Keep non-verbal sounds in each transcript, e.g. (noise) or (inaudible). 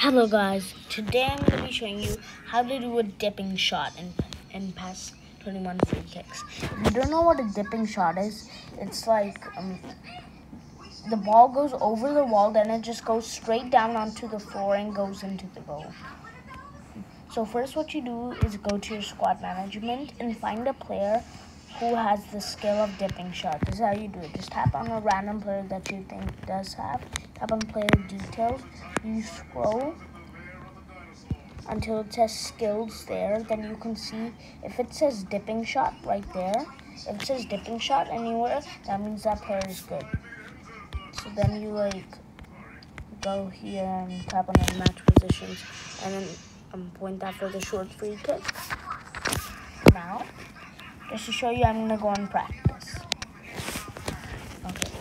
Hello guys, today I'm going to be showing you how to do a dipping shot in, in PES 21 free kicks. If you don't know what a dipping shot is, it's like um, the ball goes over the wall, then it just goes straight down onto the floor and goes into the goal. So first what you do is go to your squad management and find a player who has the skill of dipping shot. This is how you do it. Just tap on a random player that you think does have. Tap on player details. You scroll until it says skills there. Then you can see if it says dipping shot right there. If it says dipping shot anywhere, that means that player is good. So then you like go here and tap on the match positions and then um, point that for the short free kick. Now just to show you, I'm gonna go on practice. Okay.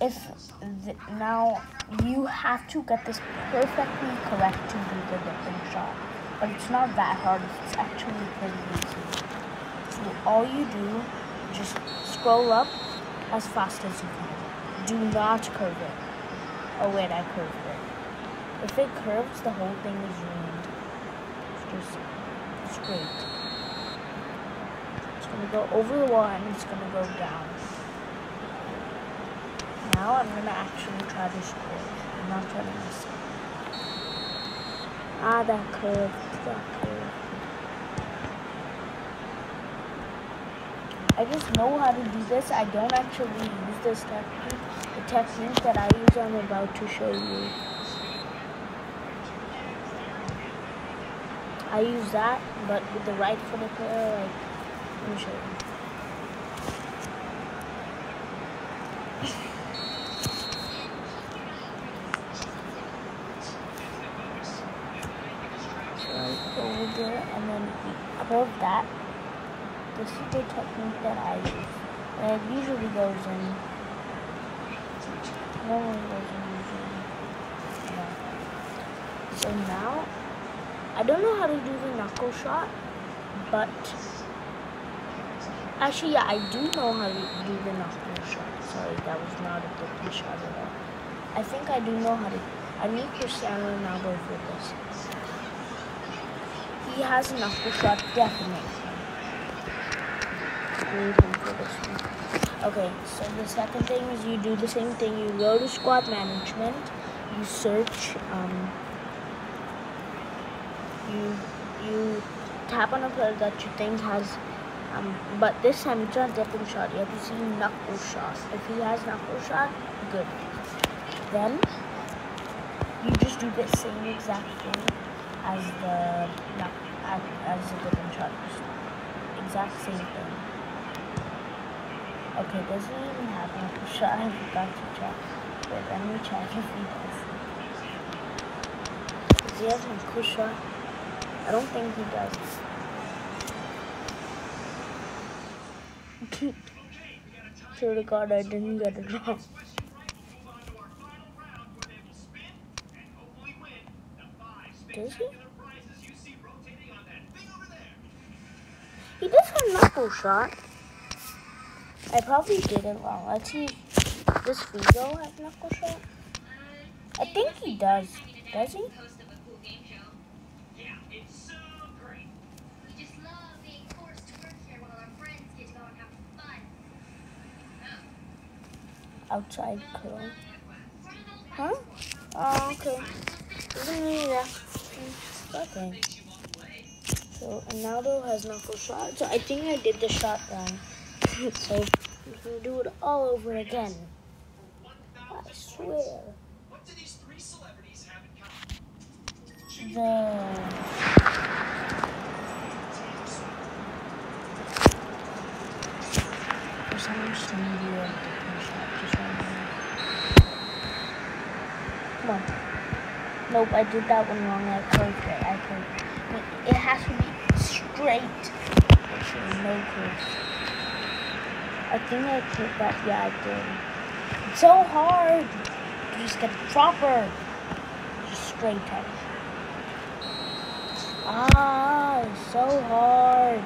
If now you have to get this perfectly correct to do the dipping shot, but it's not that hard. It's actually pretty easy. So all you do, just scroll up as fast as you can. Do not curve it. Oh wait, I curved it. If it curves, the whole thing is ruined. It's just straight. It's going to go over the wall and it's going to go down. Now I'm going to actually try to score. I'm not trying to miss it. Ah, that curve. That curve. I just know how to do this. I don't actually use this technique. The technique that I use I'm about to show you. I use that, but with the right player, like, let me show you. over there, and then above that, the technique that I use. And it usually goes in, normally goes in usually. Yeah. So now, I don't know how to do the knuckle shot, but actually, yeah, I do know how to do the knuckle shot. Sorry, that was not a good shot at all. I think I do know how to. I need Cristiano Ronaldo for this. He has a knuckle shot, definitely. Okay, so the second thing is you do the same thing. You go to squad management. You search. Um, you you tap on a player that you think has um, but this time it's not dipping shot. You have to see knuckle shot. If he has knuckle shot, good. Then you just do the same exact thing as the as, as the dipping shot. Exact same thing. Okay, doesn't even have knuckle shot. (laughs) I forgot to check. Wait, let me check if he does. Does he have knuckle shot? I don't think he does. Swear to God, I didn't get it wrong. Does he? He does have knuckle shot. I probably did it wrong. Let's see. Does Figo have knuckle shot? I think he does. Does he? Outside curl. Huh? Oh, okay. Doesn't need that. Okay. So, Ronaldo has knuckle shot. So, I think I did the shot wrong. (laughs) so, we can do it all over again. I swear. The... Reason, Come on. Nope, I did that one wrong. I curved it. I curved it. It has to be straight. No curves. I think I curved that. Yeah, I did. It's so hard to just get proper. Just straight touch. Ah, so hard.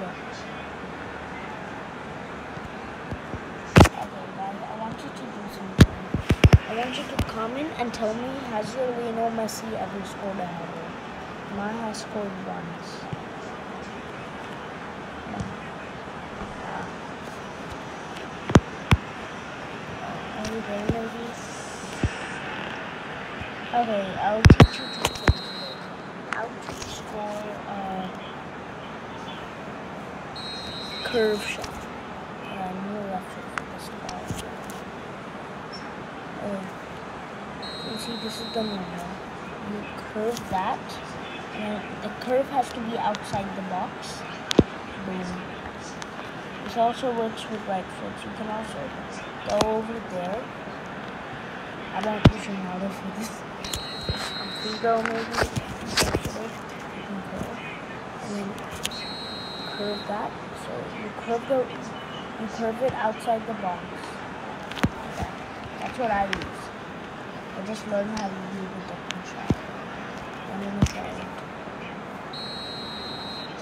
Okay, guys, I want you to to comment and tell me has your Lionel Messi ever scored a header? Mine has scored once. Okay, I'll teach you two things today. How to score a curve shot. And I knew left foot for this ball. Oh. You see, this is the normal. You curve that, and the curve has to be outside the box. Boom. This also works with right foot. You can also go over there. I push him harder for this. Go maybe. You can curve. And then curve that. So you curve the you curve it outside the box. That's what I use. I just learned how to do the dipping shot. Let me try it.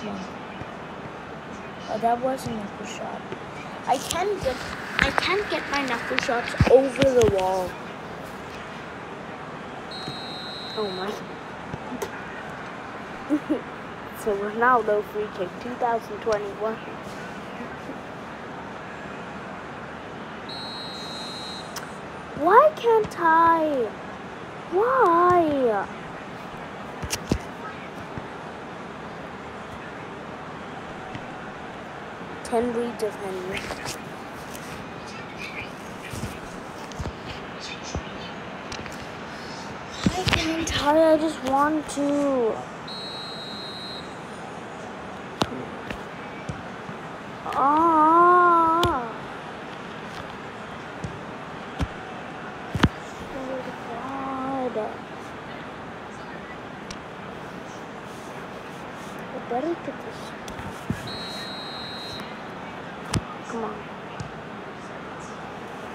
Come. Oh, that was a knuckle shot. I can get I can get my knuckle shots over the wall. Oh my. (laughs) so Ronaldo free kick 2021. Why can't I? Why? Ten breeds of Henry. I can't I, I just want to. Ah. Swear to God. Better get this. Come on.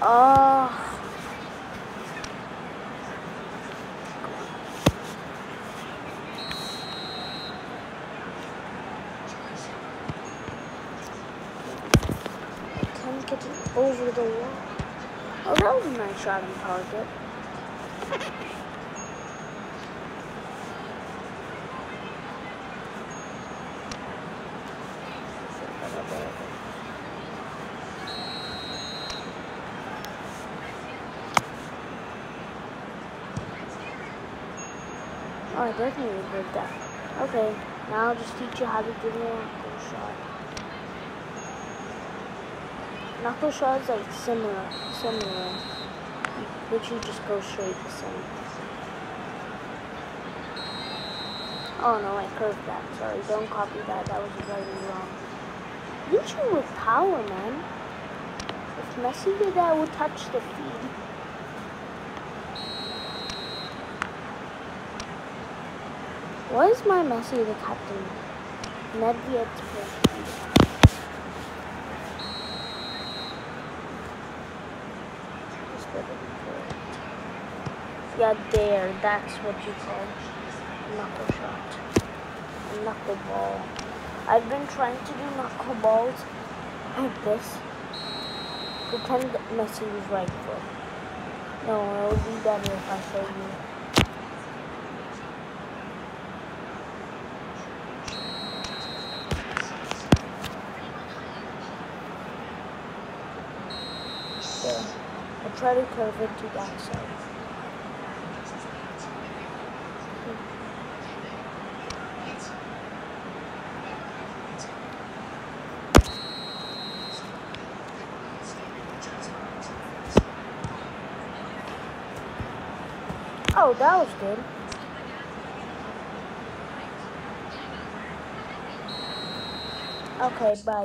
Oh. Get it over the wall. Oh, that was a nice shot on target. Did that. Okay, now I'll just teach you how to me a knuckle shot. Knuckle shot is like similar, similar, but you just go straight the same. Oh no, I curved that. Sorry, don't copy that. That was very wrong. You shoot with power, man. If Messi did that, would touch the feed. Why is my Messi the captain? Better be correct. Yeah, there. That's what you call knuckle shot. A knuckle ball. I've been trying to do knuckle balls like this. Pretend Messi was right foot. No, it would be better if I show you. There. I try to curve it to that side. Oh, that was good. Okay, bye.